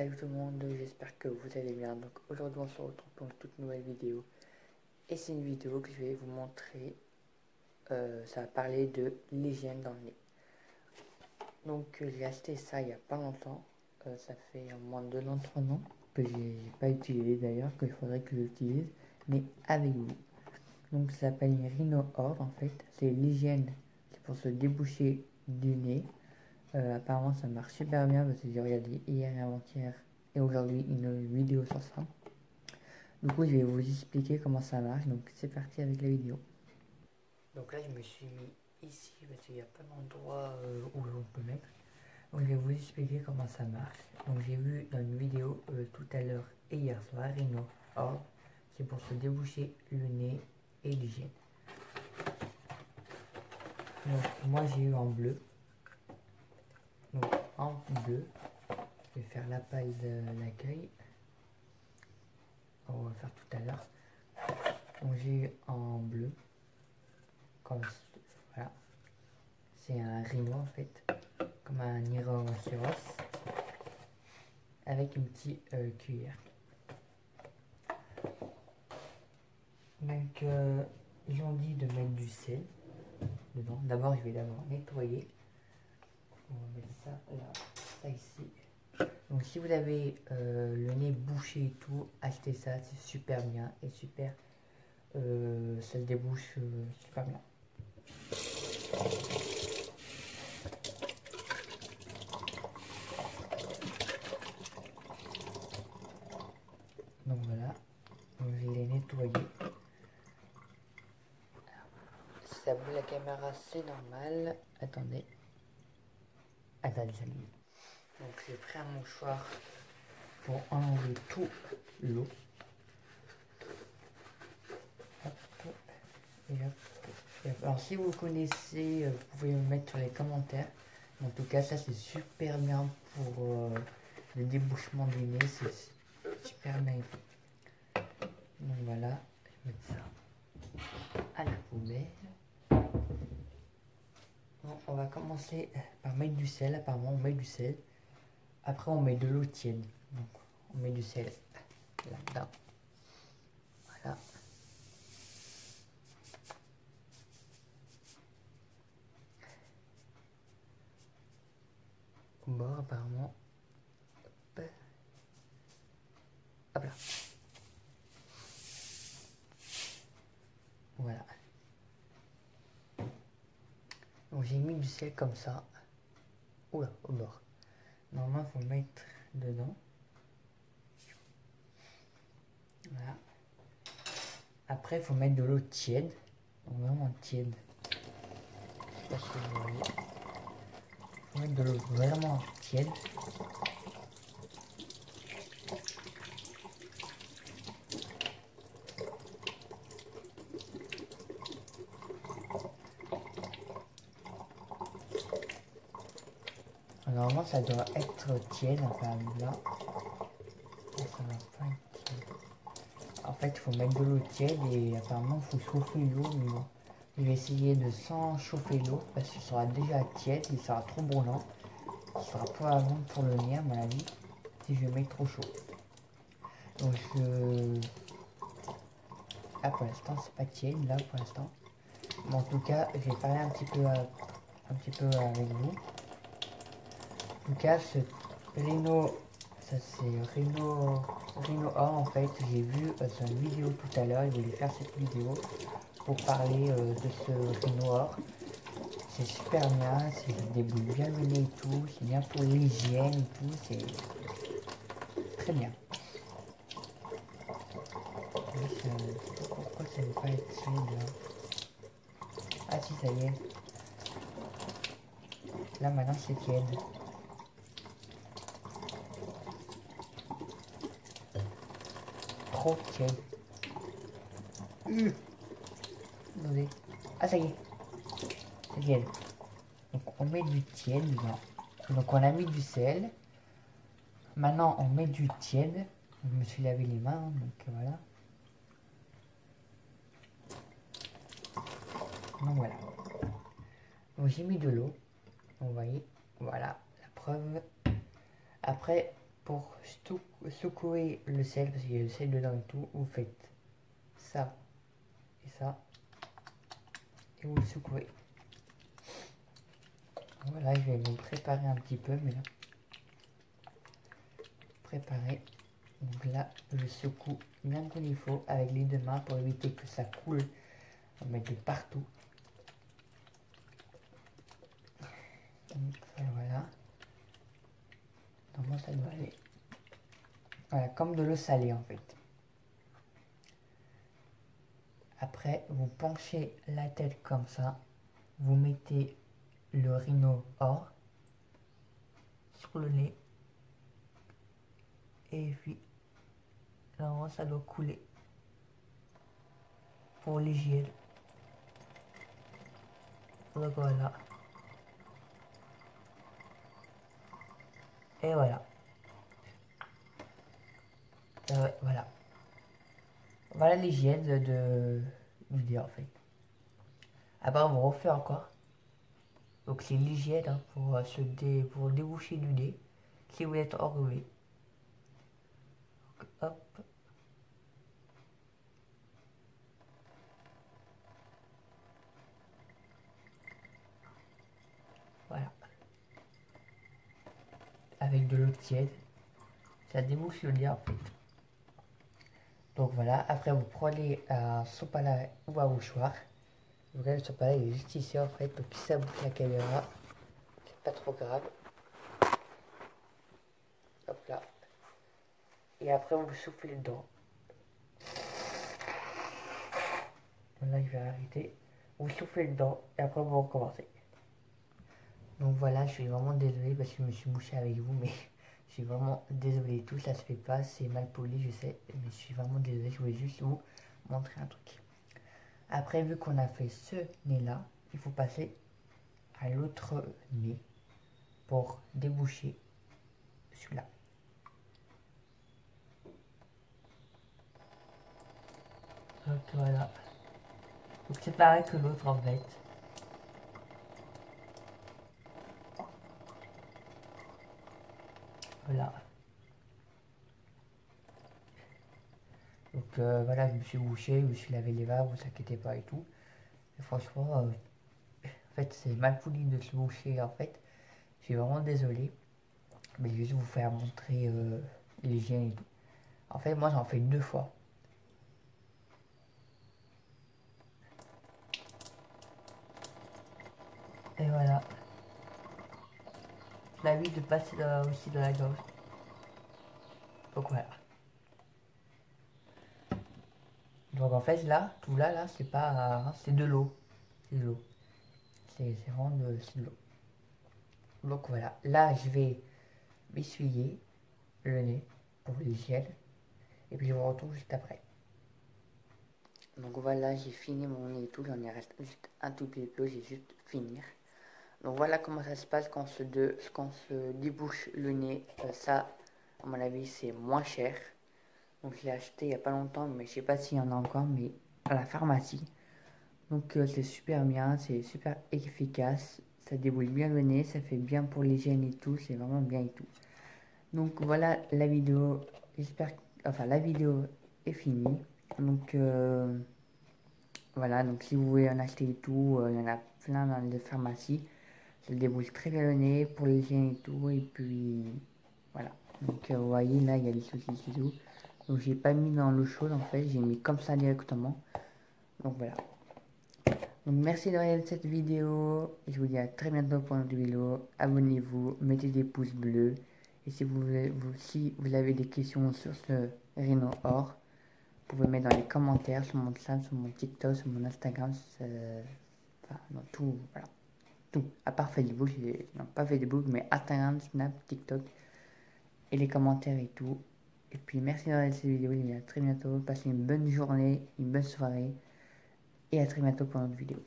Salut tout le monde, j'espère que vous allez bien. Donc aujourd'hui on se retrouve pour une toute nouvelle vidéo. Et c'est une vidéo que je vais vous montrer. Euh, ça va parler de l'hygiène dans le nez. Donc j'ai acheté ça il n'y a pas longtemps. Euh, ça fait moins de 2 ans, 3 ans que j'ai pas utilisé d'ailleurs, qu'il faudrait que j'utilise, mais avec vous. Donc ça s'appelle une Rhino Orb en fait. C'est l'hygiène, c'est pour se déboucher du nez. Euh, apparemment ça marche super bien parce que j'ai regardé hier et avant-hier et aujourd'hui une vidéo sur ça. Du coup je vais vous expliquer comment ça marche, donc c'est parti avec la vidéo. Donc là je me suis mis ici parce qu'il n'y a pas d'endroit euh, où on peut mettre. Donc je vais vous expliquer comment ça marche. Donc j'ai vu dans une vidéo euh, tout à l'heure et hier soir, Rhino Or, c'est pour se déboucher le nez et l'hygiène. Donc moi j'ai eu en bleu. En bleu, je vais faire la paille de l'accueil. On va faire tout à l'heure. Donc j'ai en bleu. Comme voilà. C'est un rhino en fait. Comme un rhinocéros. Avec une petite euh, cuillère. Donc euh, ils dit de mettre du sel dedans. D'abord je vais d'abord nettoyer. On va mettre ça là, ça ici. Donc si vous avez euh, le nez bouché et tout, achetez ça, c'est super bien et super. Euh, ça se débouche euh, super bien. Donc voilà, je l'ai nettoyé. Ça boule la caméra, c'est normal. Attendez. Donc j'ai pris un mouchoir pour enlever tout l'eau. Alors si vous connaissez, euh, vous pouvez me mettre sur les commentaires. En tout cas, ça c'est super bien pour euh, le débouchement du nez. C'est super bien. Donc voilà, je vais mettre ça à la poubelle. Bon, on va commencer par mettre du sel. Apparemment, on met du sel. Après, on met de l'eau tiède. Donc, on met du sel là-dedans. Voilà. Bord, apparemment. Hop. Hop là. Voilà. Donc comme ça. Oula, au bord. Normalement, faut mettre dedans. Voilà. Après, il faut mettre de l'eau tiède. Donc vraiment tiède. Faut mettre de l'eau vraiment tiède. Normalement, ça doit être tiède, enfin là. Va pas être tiède. En fait, il faut mettre de l'eau tiède et apparemment, il faut chauffer l'eau. Mais bon, je vais essayer de sans chauffer l'eau parce qu'il sera déjà tiède, il sera trop brûlant. Il sera pas bon pour le nez, à mon avis, si je mets trop chaud. Donc, je. Ah, pour l'instant, c'est pas tiède, là, pour l'instant. Mais en tout cas, je vais parler un petit peu, un petit peu avec vous. Tout cas, ce Rhino, ça c'est Rhino, Rhino Or en fait, j'ai vu euh, vidéo tout à l'heure, il voulait faire cette vidéo pour parler euh, de ce Rhino Or. C'est super bien, c'est déboule bien le nez et tout, c'est bien pour l'hygiène et tout, c'est très bien. Je sais pas pourquoi ça ne veut pas être tiède là. Ah si, ça y est. Là maintenant c'est tiède. Tiède. Mmh. Ah, ça y est. Donc, on met du tiède. Donc, on a mis du sel. Maintenant, on met du tiède. Je me suis lavé les mains, donc voilà. Donc, voilà. Donc, j'ai mis de l'eau. Vous voyez. Voilà. La preuve. Après, pour secouer le sel, parce qu'il y a le sel dedans et tout, vous faites ça et ça, et vous le secouez. Voilà, je vais vous préparer un petit peu, mais là, préparer. Donc là, je secoue bien comme il faut avec les deux mains pour éviter que ça coule. On va mettre partout. Ça doit aller. Comme de l'eau salée en fait. Après, vous penchez la tête comme ça. Vous mettez le rhino or sur le nez. Et puis, normalement, ça doit couler pour l'hygiène. Donc voilà. Et voilà. Euh, voilà. Voilà l'hygiène de, dé en fait. Après on refait encore. Donc c'est l'hygiène hein, pour, euh, se dé, pour déboucher du nez si vous êtes enrhumé. Voilà. Avec de l'eau tiède. Ça débouche le nez en fait. Donc voilà, après vous prenez un sopalin ou un mouchoir. Vous regardez le sopalin, il est juste ici en fait, donc si ça bouge la caméra, c'est pas trop grave. Hop là. Et après vous soufflez dedans. Voilà, je vais arrêter. Vous soufflez dedans et après vous recommencez. Donc voilà, je suis vraiment désolé parce que je me suis bouché avec vous, mais je suis vraiment désolé, tout ça se fait pas, c'est mal poli, je sais, mais je suis vraiment désolé, je voulais juste vous montrer un truc. Après, vu qu'on a fait ce nez-là, il faut passer à l'autre nez pour déboucher celui-là. Donc voilà. Donc c'est pareil que l'autre en fait. Voilà. Donc voilà, je me suis bouché, je me suis lavé les vagues, vous inquiétez pas et tout. Et franchement, euh, en fait, c'est mal poli de se boucher en fait. Je suis vraiment désolé. Mais juste vous faire montrer euh, l'hygiène et tout. En fait, moi j'en fais deux fois. Et voilà la vie de passer aussi dans la gorge. Donc voilà. Donc en fait là, tout là, là, c'est pas... c'est de l'eau. C'est de l'eau. C'est vraiment de, de l'eau. Donc voilà. Là, je vais m'essuyer le nez pour l'hygiène. Et puis je vous retrouve juste après. Donc voilà, j'ai fini mon nez et tout. J'en ai reste juste un tout petit peu. J'ai juste finir. Donc voilà comment ça se passe quand se, de, quand se débouche le nez. Euh, ça, à mon avis, c'est moins cher. Donc je l'ai acheté il n'y a pas longtemps, mais je sais pas s'il y en a encore, mais à la pharmacie. Donc euh, c'est super bien, c'est super efficace. Ça débouche bien le nez, ça fait bien pour l'hygiène et tout, c'est vraiment bien et tout. Donc voilà la vidéo, j'espère, enfin la vidéo est finie. Donc euh, voilà, donc si vous voulez en acheter et tout, il y en a plein dans les pharmacies. Ça débouche très bien le nez pour l'hygiène et tout. Et puis voilà. Donc euh, vous voyez là il y a des soucis et tout. Donc j'ai pas mis dans l'eau chaude en fait. J'ai mis comme ça directement. Donc voilà. Donc merci de regarder cette vidéo. Je vous dis à très bientôt pour une autre vidéo. Abonnez-vous, mettez des pouces bleus. Et si vous, si vous avez des questions sur ce Rhino Or, vous pouvez mettre dans les commentaires sur mon chat, sur mon TikTok, sur mon Instagram, enfin dans tout, voilà tout, à part Facebook, non pas Facebook, mais Instagram, Snap, TikTok, et les commentaires et tout. Et puis merci d'avoir cette vidéo, et à très bientôt, passez une bonne journée, une bonne soirée, et à très bientôt pour une autre vidéo.